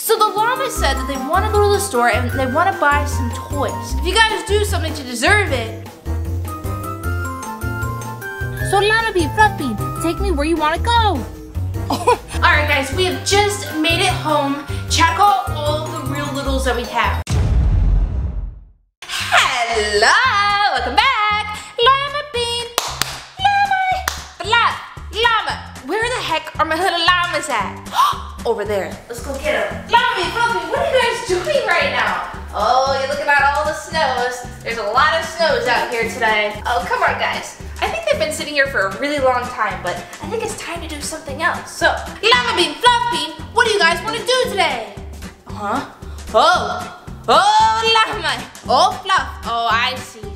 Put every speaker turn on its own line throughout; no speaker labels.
So the llama said that they want to go to the store and they want to buy some toys. If you guys do something to deserve it.
So Llama Bean, Fluff Bean, take me where you want to go.
Alright guys, we have just made it home. Check out all the real littles that we have. Hello! Welcome back! Llama Bean! Llama! Llama! Llama! Where the heck are my little llamas at? Oh, over there. Let's go get them. Mommy, Mommy, what are you guys doing right now? Oh, you're looking at all the snows. There's a lot of snows out here today. Oh, come on, guys. I think they've been sitting here for a really long time, but I think it's time to do something else. So, Llama Bean, Fluff Bean, what do you guys want to do today? Uh-huh. Oh, Oh, llama. Oh, fluff. Oh, I see.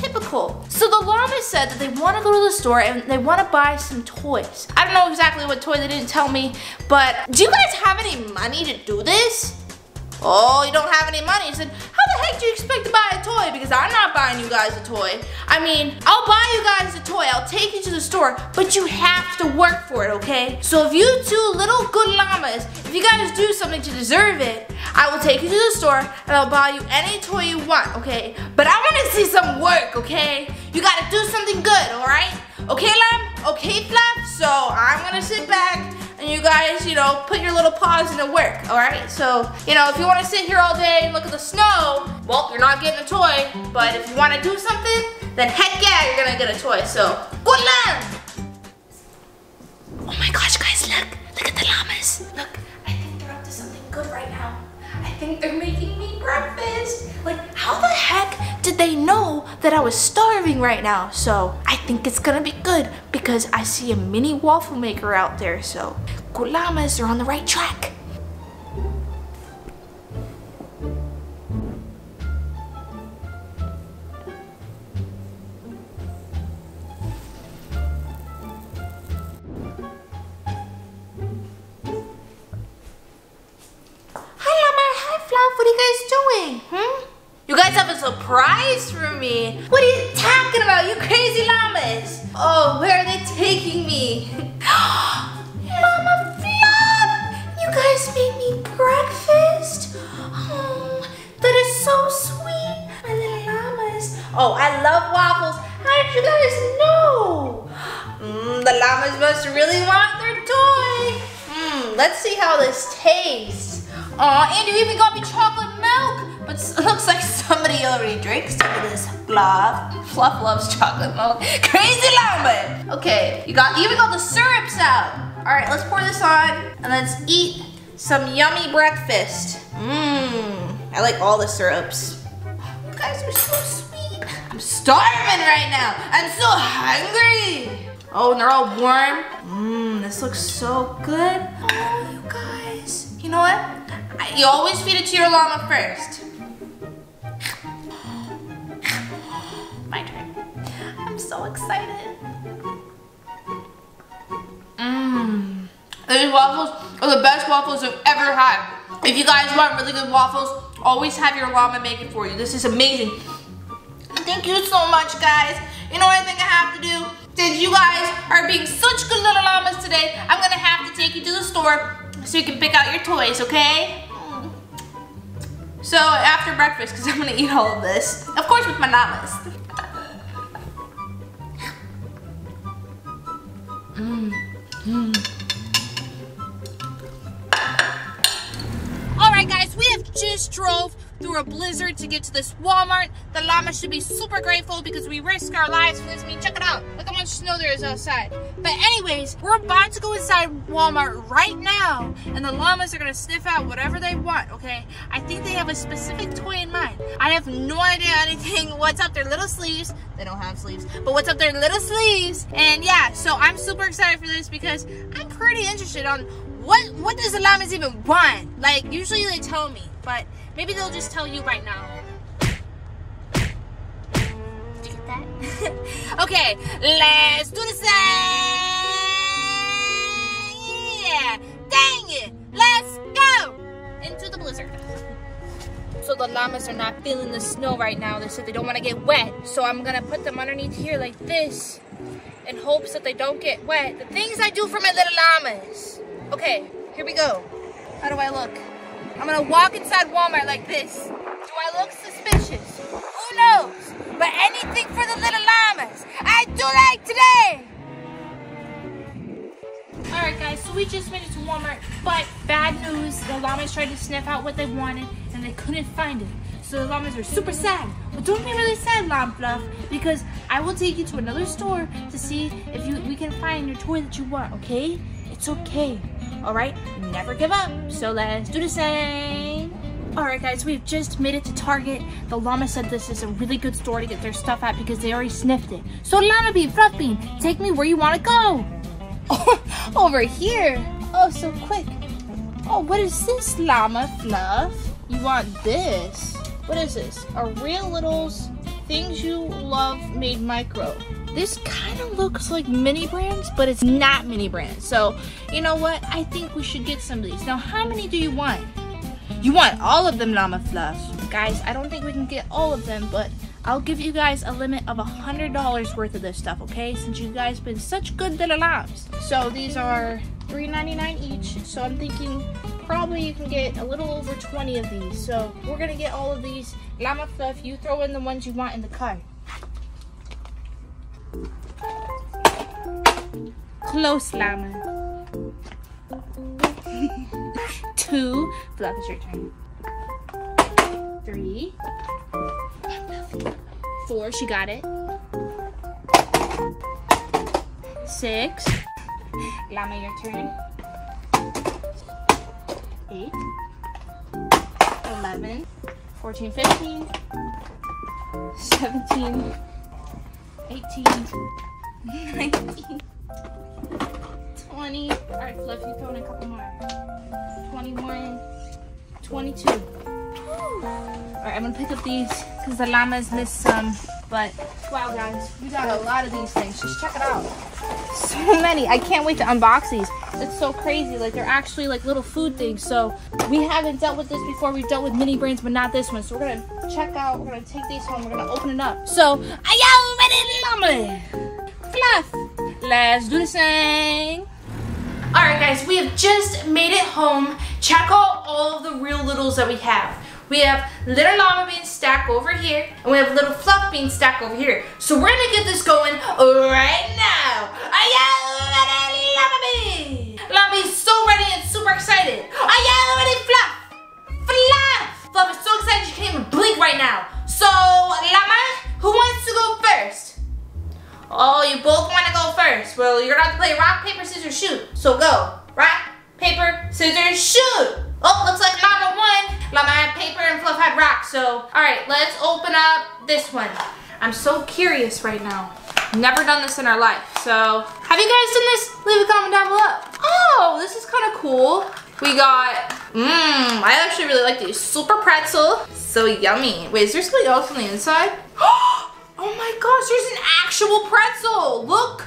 Typical. So the llama said that they want to go to the store and they want to buy some toys. I don't know exactly what toy they didn't tell me, but do you guys have any money to do this? Oh, you don't have any money. He said, how the heck do you expect to buy a toy? Because I'm not buying you guys a toy. I mean, I'll buy you guys a toy. I'll take you to the store, but you have to work for it, okay? So if you two little good llamas, if you guys do something to deserve it, I will take you to the store and I'll buy you any toy you want, okay? But I want to see some work, okay? You gotta do something good, all right? Okay, lamb? Okay, Fluff? So I'm gonna sit back and you guys, you know, put your little paws into work, all right? So, you know, if you want to sit here all day and look at the snow, well, you're not getting a toy. But if you want to do something, then heck yeah, you're gonna get a toy. So, good luck! Oh my gosh, guys, look. Look at the llamas. Look, I think they're up to something good right now. I think they're making breakfast. Like, how the heck did they know that I was starving right now? So, I think it's gonna be good because I see a mini waffle maker out there. So, llamas are on the right track. Are you guys doing? Hmm? You guys have a surprise for me. What are you talking about, you crazy llamas? Oh, where are they taking me? Llama Fluff! You guys made me breakfast. Oh, that is so sweet. My little llamas. Oh, I love waffles. How did you guys know? Mm, the llamas must really want their toy. Mm, let's see how this tastes. Aw, and you even got me chocolate milk. But it looks like somebody already drinks some of this fluff. Fluff loves chocolate milk. Crazy llama. Okay, you got even got the syrups out. All right, let's pour this on and let's eat some yummy breakfast. Mmm, I like all the syrups. You guys are so sweet. I'm starving right now. I'm so hungry. Oh, and they're all warm. Mmm, this looks so good. Oh, you guys. You know what? You always feed it to your llama first. My turn. I'm so excited. Mmm. These waffles are the best waffles I've ever had. If you guys want really good waffles, always have your llama make it for you. This is amazing. Thank you so much, guys. You know what I think I have to do? Since you guys are being such good little llamas today, I'm gonna have to take you to the store so you can pick out your toys, okay? So after breakfast, because I'm gonna eat all of this. Of course with my llamas. Mmm. Mmm.
Alright guys, we have just drove through a blizzard to get to this Walmart. The llama should be super grateful because we risk our lives for this. I mean, check it out. Look how much snow there is outside. But anyways, we're about to go inside Walmart right now, and the llamas are gonna sniff out whatever they want, okay? I think they have a specific toy in mind. I have no idea anything what's up their little sleeves. They don't have sleeves, but what's up their little sleeves. And yeah, so I'm super excited for this because I'm pretty interested on what what does the llamas even want? Like, usually they tell me, but maybe they'll just tell you right now. Did you get that? okay, let's do the same. Yeah, dang it. Let's go into the blizzard. So the llamas are not feeling the snow right now. They said they don't want to get wet. So I'm going to put them underneath here like this in hopes that they don't get wet. The things I do for my little llamas. Okay, here we go. How do I look? I'm gonna walk inside Walmart like this. Do I look suspicious? Who knows? But anything for the little llamas. I do like today. Alright guys, so we just made it to Walmart, but bad news, the llamas tried to sniff out what they wanted and they couldn't find it. So the llamas are super sad. But don't be really sad, Llama Fluff, because I will take you to another store to see if you we can find your toy that you want, okay? It's okay. Alright? Never give up. So let's do the same. Alright guys, we've just made it to Target. The llama said this is a really good store to get their stuff at because they already sniffed it. So Llama Bean, Fluff Bean, take me where you want to go. Over here. Oh, so quick. Oh, what is this, Llama Fluff? You want this? What is this? A Real Littles Things You Love Made Micro. This kind of looks like mini brands, but it's not mini brands. So, you know what? I think we should get some of these. Now, how many do you want? You want all of them, Llama Fluff. Guys, I don't think we can get all of them, but I'll give you guys a limit of a $100 worth of this stuff, okay? Since you guys been such good little lambs. So these are $3.99 each. So I'm thinking probably you can get a little over 20 of these. So we're gonna get all of these. Llama Fluff, you throw in the ones you want in the cart. Close, Llama. Two. Fluff, it's your turn. Three. Four, she got it. Six. Llama, your turn. Eight. Eleven. Fourteen, fifteen. Seventeen. Eighteen. Nineteen. Twenty. Alright, Fluff, you throw in a couple more. Twenty-one. Twenty-two. Alright, I'm gonna pick up these because the llamas missed some. But wow, guys, we got a lot of these things. Just check it out. So many. I can't wait to unbox these. It's so crazy. Like they're actually like little food things. So we haven't dealt with this before. We've dealt with mini brands, but not this one. So we're gonna check out. We're gonna take these home. We're gonna open it up. So, are y'all ready, llama? Fluff. Let's do the same.
Alright guys, we have just made it home. Check out all of the real littles that we have. We have little llama bean stack over here, and we have little fluff bean stack over here. So we're gonna get this going right now. Are you ready, llama bean? Llama bean's so ready and super excited. Are you ready, fluff? Fluff! Fluff is so excited she can't even blink right now. So, llama, You're gonna have to play rock, paper, scissors, shoot. So go. Rock, paper, scissors, shoot. Oh, looks like Llama won. Llama had paper and Fluff had rock. So, all right, let's open up this one. I'm so curious right now. Never done this in our life. So, have you guys done this? Leave a comment down below. Oh, this is kind of cool. We got, mmm, I actually really like these. Super pretzel. So yummy. Wait, is there something else on the inside? Oh my gosh, there's an actual pretzel. Look.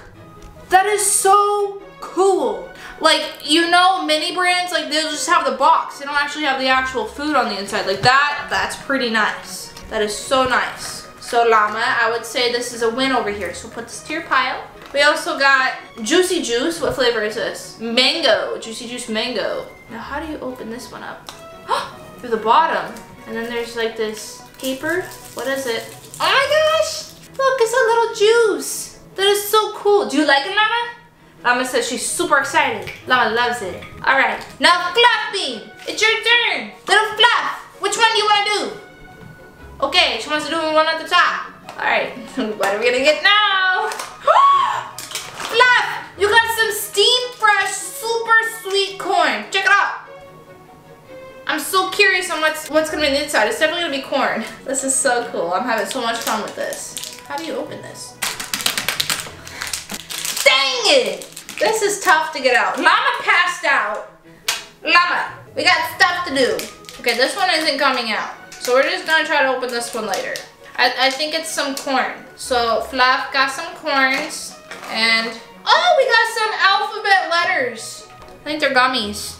That is so cool. Like, you know, mini brands, like they'll just have the box. They don't actually have the actual food on the inside. Like that, that's pretty nice. That is so nice. So llama, I would say this is a win over here. So put this to your pile. We also got Juicy Juice. What flavor is this? Mango. Juicy Juice Mango. Now, how do you open this one up? Through the bottom. And then there's like this paper. What is it? Oh my gosh! Look, it's a little juice. That is so cool. Do you like it, Llama? Llama says she's super excited. Llama loves it. All right, now Fluff Bean, it's your turn. Little Fluff, which one do you want to do? Okay, she wants to do one at the top. All right, what are we gonna get now? Fluff, you got some steam fresh, super sweet corn. Check it out. I'm so curious on what's what's gonna be inside. It's definitely gonna be corn. This is so cool. I'm having so much fun with this. How do you open this? It! This is tough to get out. Mama passed out. Mama, we got stuff to do. Okay, this one isn't coming out. So we're just gonna try to open this one later. I, I think it's some corn. So Fluff got some corns and oh, we got some alphabet letters. I think they're gummies.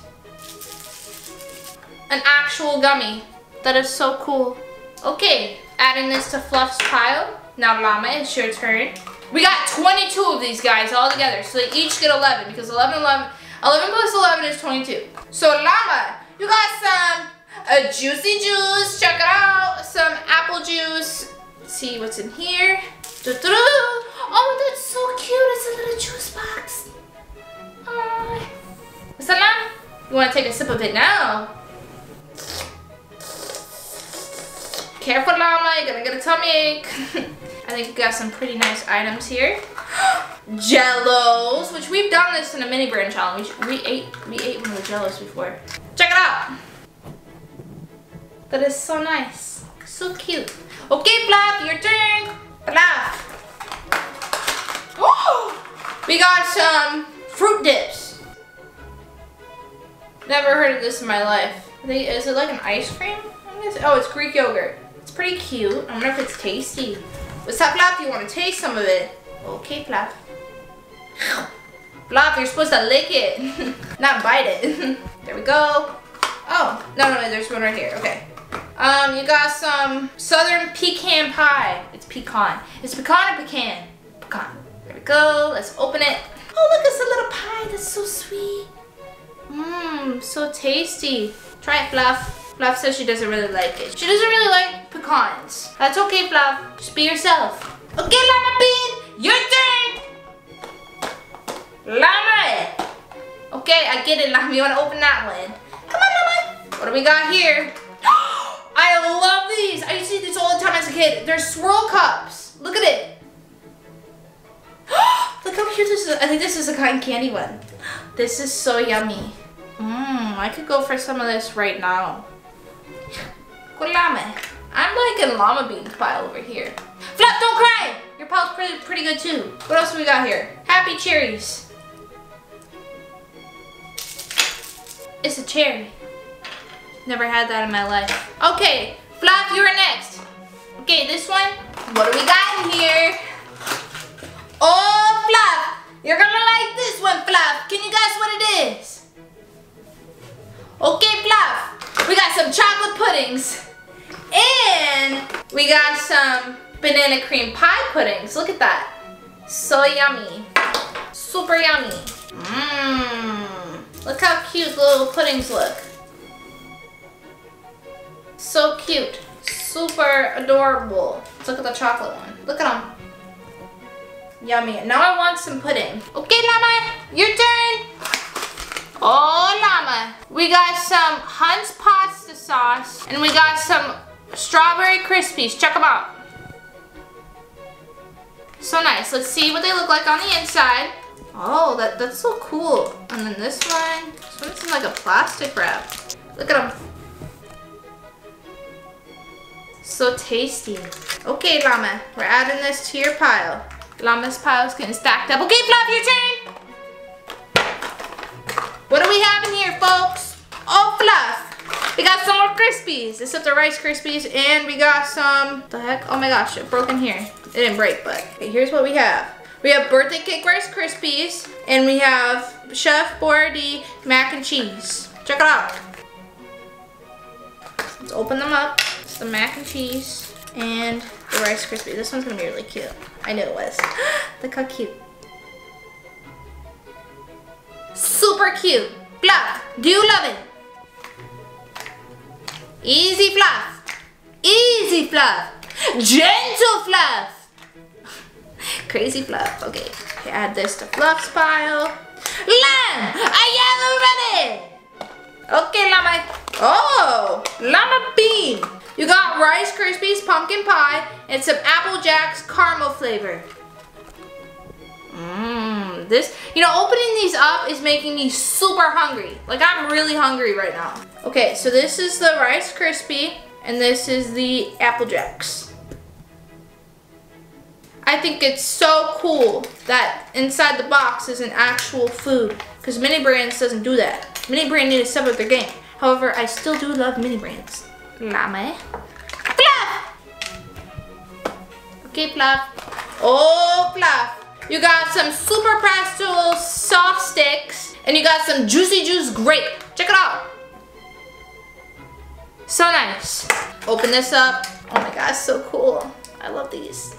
An actual gummy. That is so cool. Okay, adding this to Fluff's pile. Now Llama, it's your turn. We got 22 of these guys all together, so they each get 11 because 11, 11, 11 plus 11 is 22. So Llama, you got some a juicy juice. Check it out. Some apple juice. Let's see what's in here. Oh, that's so cute. It's a little juice box. Aww. Salam. You want to take a sip of it now? Careful, llama. You're gonna get a tummy ache. I think we got some pretty nice items here. Jellos, which we've done this in a mini brand challenge. We, ate we ate one of the Jellos before. Check it out. That is so nice. So cute. Okay, Fluff, your turn. Fluff. we got some fruit dips. Never heard of this in my life. Is it like an ice cream? Oh, it's Greek yogurt. It's pretty cute. I wonder if it's tasty. What's up, Fluff? You want to taste some of it? Okay, Fluff. Fluff, you're supposed to lick it, not bite it. there we go. Oh, no, no, there's one right here. Okay. Um, you got some southern pecan pie. It's pecan. It's pecan or pecan? Pecan. There we go. Let's open it. Oh, look, it's a little pie. That's so sweet. Mmm, so tasty. Try it, Fluff. Fluff says she doesn't really like it. She doesn't really like pecans. That's okay, Fluff. Just be yourself. Okay, Llama Bean, your turn. Llama. Okay, I get it, Llama. You want to open that one? Come on, Llama. What do we got here? I love these. I used to eat these all the time as a kid. They're swirl cups. Look at it. Look how cute this is. I think this is a cotton candy one. This is so yummy. Mmm, I could go for some of this right now. Kulame. I'm like a llama beans pile over here. Fluff, don't cry! Your pile's pretty, pretty good too. What else we got here? Happy cherries. It's a cherry. Never had that in my life. Okay, Fluff, you're next. Okay, this one. What do we got in here? Oh, Fluff. You're gonna like this one, Fluff. Can you guess what it is? Okay, Fluff. We got some chocolate puddings. And we got some banana cream pie puddings. Look at that. So yummy. Super yummy. Mmm. Look how cute the little puddings look. So cute. Super adorable. Let's look at the chocolate one. Look at them. Yummy. Now I want some pudding. Okay, Llama, your turn. Oh, Llama. We got some Hunt's pasta sauce and we got some strawberry Krispies. Check them out. So nice. Let's see what they look like on the inside. Oh, that, that's so cool. And then this one, this one's in like a plastic wrap. Look at them. So tasty. Okay, Llama, we're adding this to your pile. Llama's pile is getting stacked up. Okay, Fluff, your turn. What do we have in here, folks? Oh, Fluff. We got some more Krispies. Is the Rice Krispies, and we got some, the heck? Oh my gosh, it broke in here. It didn't break, but okay, here's what we have. We have birthday cake Rice Krispies, and we have Chef Boyardee mac and cheese. Check it out. Let's open them up. It's the mac and cheese and the Rice Krispies. This one's gonna be really cute. I knew it was. Look how cute. Super cute. Fluff, do you love it? Easy fluff. Easy fluff. Gentle fluff. Crazy fluff. Okay, add this to Fluff's pile. Lamb, are you ready? Okay, Llama. Oh, Llama Bean. You got Rice Krispies pumpkin pie and some Apple Jacks caramel flavor. Mmm, this, you know, opening these up is making me super hungry. Like, I'm really hungry right now. Okay, so this is the Rice Krispie, and this is the Apple Jacks. I think it's so cool that inside the box is an actual food, because Mini Brands doesn't do that. Mini Brand need to step up their game. However, I still do love Mini Brands. Llama. Fluff! Okay, Fluff. Oh, Fluff. You got some Super Pretzel soft sticks, and you got some Juicy Juice grape. Check it out. So nice. Open this up. Oh my gosh, so cool. I love these.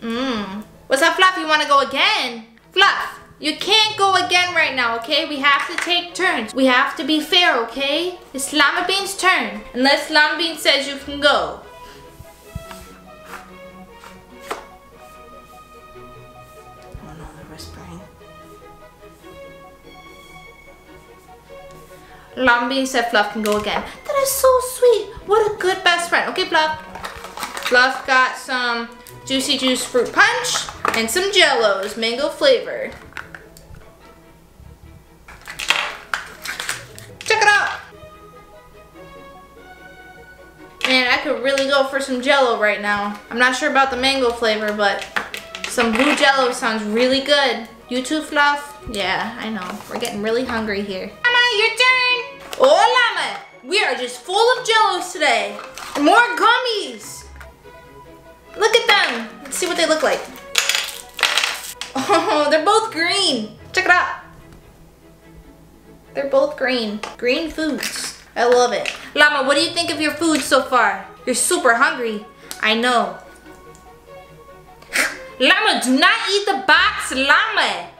Mmm. What's up, Fluff? You want to go again? Fluff. You can't go again right now, okay? We have to take turns. We have to be fair, okay? It's Llama Bean's turn. Unless Llama Bean says you can go. Bean said Fluff can go again. That is so sweet. What a good best friend. Okay, Fluff. Fluff got some Juicy Juice Fruit Punch and some Jellos, mango flavor. Check it out. Man, I could really go for some Jello right now. I'm not sure about the mango flavor, but some blue Jello sounds really good. You too, Fluff? Yeah, I know. We're getting really hungry here. Llama, your turn. Oh, Llama. We are just full of Jellos today. More gummies. Look at them. Let's see what they look like. Oh, they're both green. Check it out. They're both green. Green foods. I love it. Llama, what do you think of your food so far? You're super hungry. I know. Llama, do not eat the box, Llama.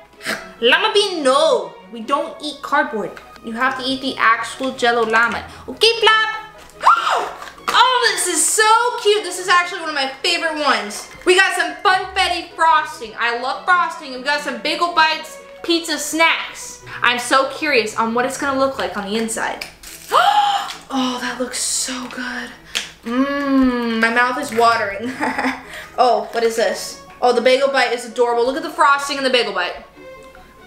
Llama bean, no. We don't eat cardboard. You have to eat the actual Jello llama. Okay, Flop. Oh, this is so cute. This is actually one of my favorite ones. We got some Funfetti frosting. I love frosting. We got some Bagel Bites pizza snacks. I'm so curious on what it's gonna look like on the inside. Oh, that looks so good. Mmm, my mouth is watering. oh, what is this? Oh, the Bagel Bite is adorable. Look at the frosting in the Bagel Bite.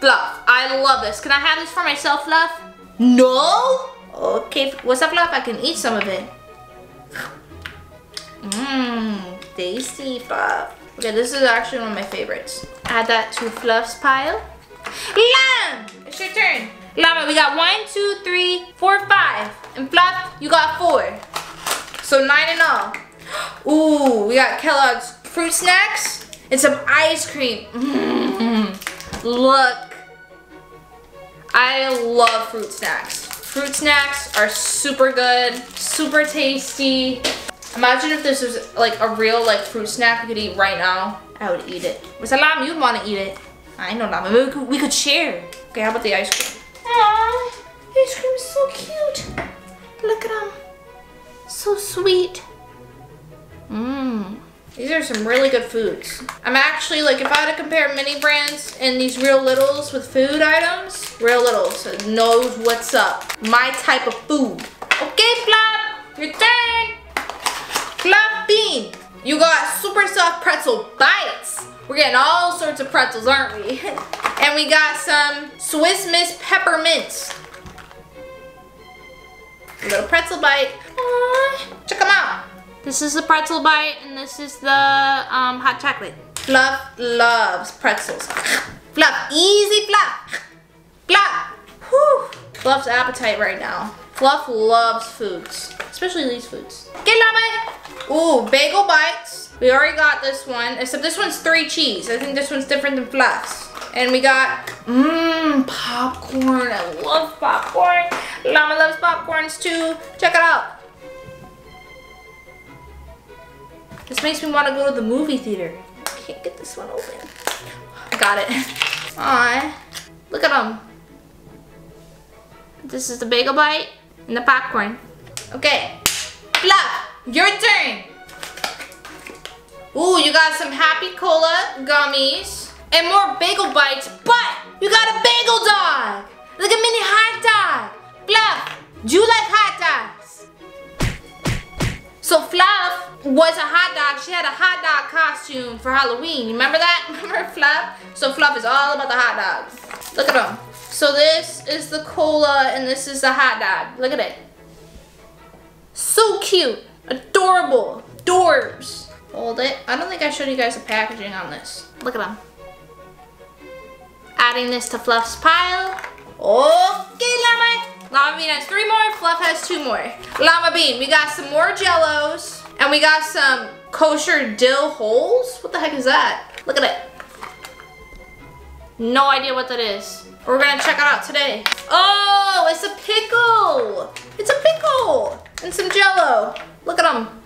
Fluff, I love this. Can I have this for myself, Fluff? No? Okay, what's up, Fluff? I can eat some of it. Mmm, tasty Fluff. Okay, this is actually one of my favorites. Add that to Fluff's pile. Lamb, it's your turn. Llama, we got one, two, three, four, five. And Fluff, you got four. So nine in all. Ooh, we got Kellogg's fruit snacks and some ice cream. Mm, look. I love fruit snacks. Fruit snacks are super good, super tasty. Imagine if this was like a real like fruit snack we could eat right now. I would eat it. What's a llama? You'd want to eat it. I know llama. Maybe we could, we could share. Okay, how about the ice cream? Aww, ice cream is so cute. Look at them. So sweet. Mmm. These are some really good foods. I'm actually, like, if I had to compare mini brands and these Real Littles with food items, Real Littles knows what's up. My type of food. Okay, Flop, your turn. Flop Bean, you got super soft pretzel bites. We're getting all sorts of pretzels, aren't we? and we got some Swiss Miss peppermints. A little pretzel bite. Check them out. This is the pretzel bite, and this is the um, hot chocolate. Fluff loves pretzels. Fluff, easy Fluff. Fluff. Whew. Fluff's appetite right now. Fluff loves foods, especially these foods. Get llama. Ooh, bagel bites. We already got this one, except this one's three cheese. I think this one's different than Fluff's. And we got, mmm, popcorn. I love popcorn. Llama loves popcorns too. Check it out. This makes me want to go to the movie theater. I can't get this one open. I got it. Aw, look at them. This is the bagel bite and the popcorn. Okay, Fluff, your turn. Ooh, you got some Happy Cola gummies and more bagel bites, but you got a bagel dog. Like a mini hot dog. Fluff, do you like hot dogs? So Fluff was a hot dog. She had a hot dog costume for Halloween. You remember that? Remember Fluff? So Fluff is all about the hot dogs. Look at them. So this is the cola and this is the hot dog. Look at it. So cute. Adorable. Dorbs. Hold it. I don't think I showed you guys the packaging on this. Look at them. Adding this to Fluff's pile. Okay, Llama. Llama Bean has three more, Fluff has two more. Llama Bean, we got some more Jellos, and we got some kosher dill wholes. What the heck is that? Look at it. No idea what that is. We're gonna check it out today. Oh, it's a pickle. It's a pickle and some Jello. Look at them.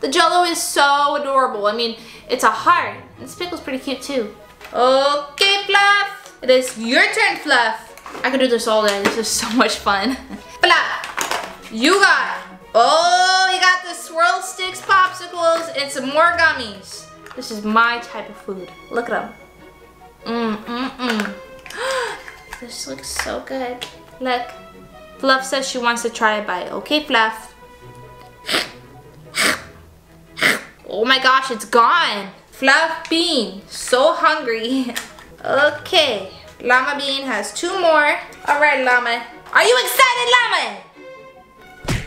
The Jello is so adorable. I mean, it's a heart. This pickle's pretty cute too. Okay, Fluff. It is your turn, Fluff. I could do this all day. This is so much fun. Fluff, you got, oh, you got the swirl sticks, popsicles, and some more gummies. This is my type of food. Look at them. Mmm, mmm, mmm. This looks so good. Look. Fluff says she wants to try a bite. Okay, Fluff. Oh my gosh, it's gone. Fluff Bean, so hungry. Okay, Llama Bean has two more. All right, Llama. Are you excited, Llama?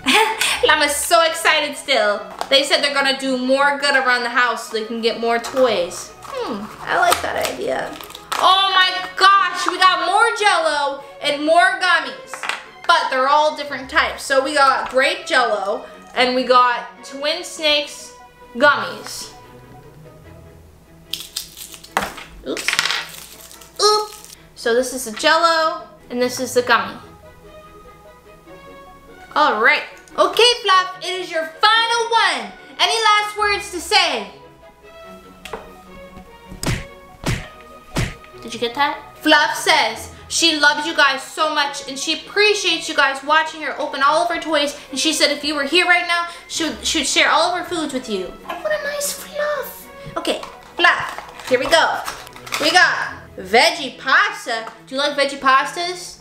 Llama's so excited still. They said they're gonna do more good around the house so they can get more toys. Hmm, I like that idea. Oh my gosh, we got more jello and more gummies. But they're all different types. So we got grape jello and we got twin snakes gummies. Oops. Oops. So this is the jello and this is the gummy. All right. Okay, Fluff, it is your final one. Any last words to say? Did you get that? Fluff says she loves you guys so much and she appreciates you guys watching her open all of her toys and she said if you were here right now, she would, she would share all of her foods with you. What a nice Fluff. Okay, Fluff, here we go. We got veggie pasta. Do you like veggie pastas?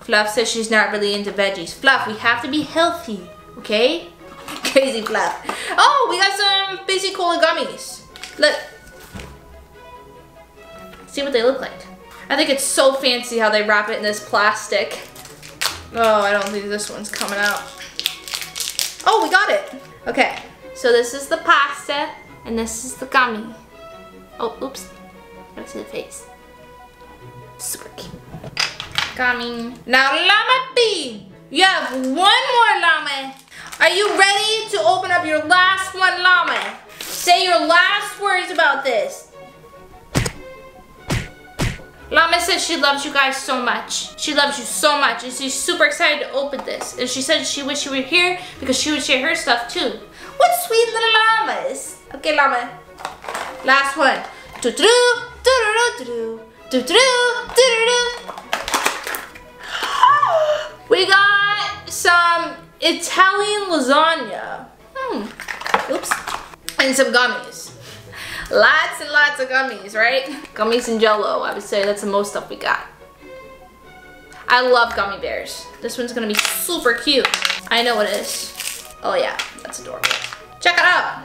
Fluff says she's not really into veggies. Fluff, we have to be healthy, okay? Crazy Fluff. Oh, we got some Bizzy Cola gummies. Look. See what they look like. I think it's so fancy how they wrap it in this plastic. Oh, I don't think this one's coming out. Oh, we got it. Okay, so this is the pasta and this is the gummy. Oh, oops. Gotta the face. Super cute. Gummy. Now, Llama B, you have one more llama. Are you ready to open up your last one llama? Say your last words about this. Llama says she loves you guys so much. She loves you so much and she's super excited to open this. And she said she wished you were here because she would share her stuff too. What sweet little llamas. Okay, Llama. Last one. Do do We got some Italian lasagna. Hmm. Oops. And some gummies. Lots and lots of gummies, right? Gummies and jello, I would say that's the most stuff we got. I love gummy bears. This one's gonna be super cute. I know it is. Oh yeah, that's adorable. Check it out.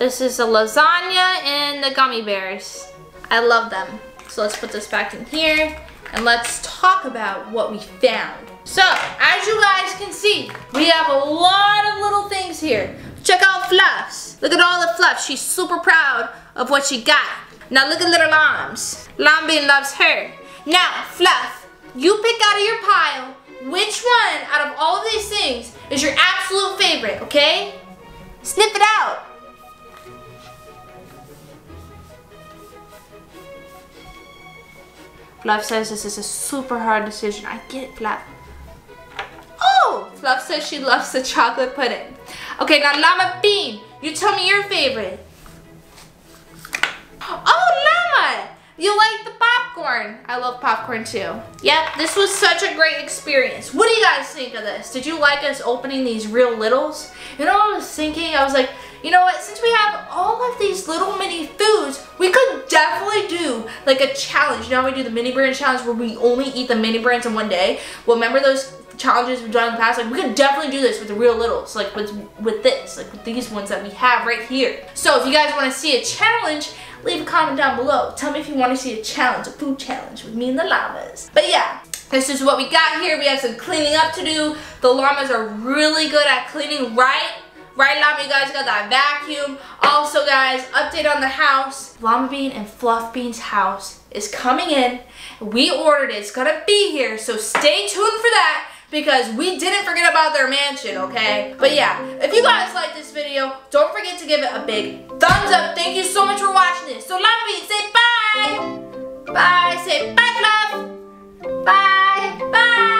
This is the lasagna and the gummy bears. I love them. So let's put this back in here and let's talk about what we found. So, as you guys can see, we have a lot of little things here. Check out Fluffs. Look at all the Fluffs. She's super proud of what she got. Now look at little Lambs. Lambie loves her. Now, Fluff, you pick out of your pile which one out of all of these things is your absolute favorite, okay? Sniff it out. Fluff says this is a super hard decision. I get it, Fluff. Oh, Fluff says she loves the chocolate pudding. Okay, now Llama Bean, you tell me your favorite. Oh, Llama, you like the popcorn. I love popcorn too. Yep, this was such a great experience. What do you guys think of this? Did you like us opening these real littles? You know what I was thinking? I was like, you know what, since we have all of these little mini foods, we could definitely do like a challenge. You know we do the mini brand challenge where we only eat the mini brands in one day? Well, remember those challenges we've done in the past? Like we could definitely do this with the real littles, like with, with this, like with these ones that we have right here. So if you guys want to see a challenge, leave a comment down below. Tell me if you want to see a challenge, a food challenge with me and the llamas. But yeah, this is what we got here. We have some cleaning up to do. The llamas are really good at cleaning right Right, Llama, you guys got that vacuum. Also, guys, update on the house. Llama Bean and Fluff Bean's house is coming in. We ordered it. It's gonna be here, so stay tuned for that because we didn't forget about their mansion, okay? But yeah, if you guys like this video, don't forget to give it a big thumbs up. Thank you so much for watching this. So Llama Bean, say bye. Bye. Say bye, Fluff. Bye. Bye.